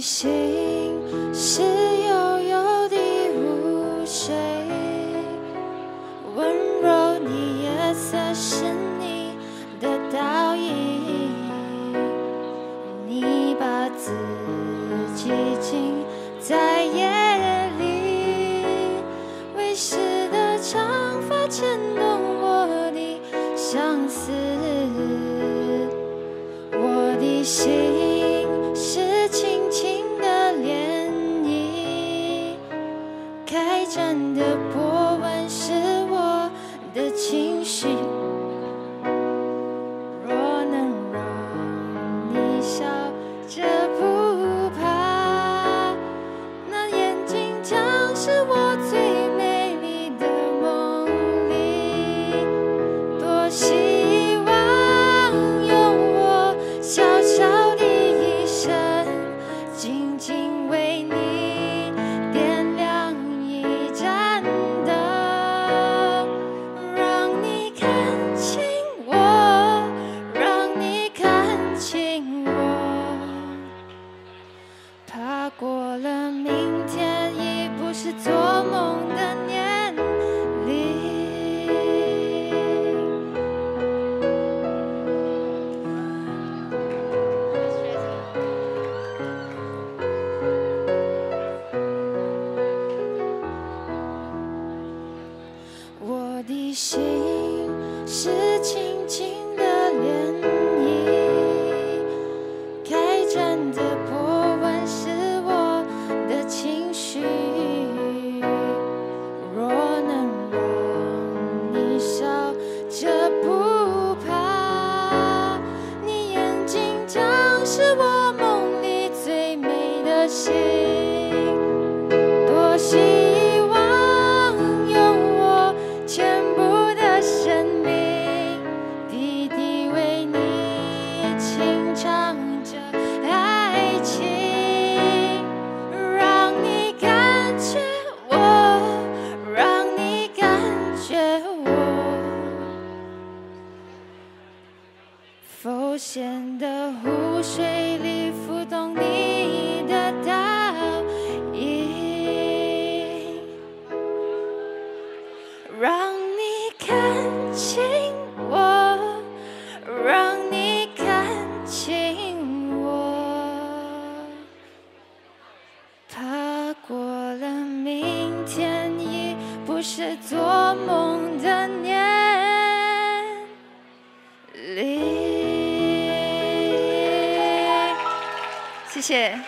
心是悠悠的湖水，温柔的夜色是你的倒影。你把自己浸在夜里，为湿的长发牵动我的相思，我的心。站的波纹是我的情绪。心是轻轻的涟漪，开展的波纹是我的情绪。若能让你笑着不怕，你眼睛将是我梦里最美的星。浮现的湖水里浮动你的倒影，让你看清我，让你看清我。怕过了明天，已不是昨谢谢。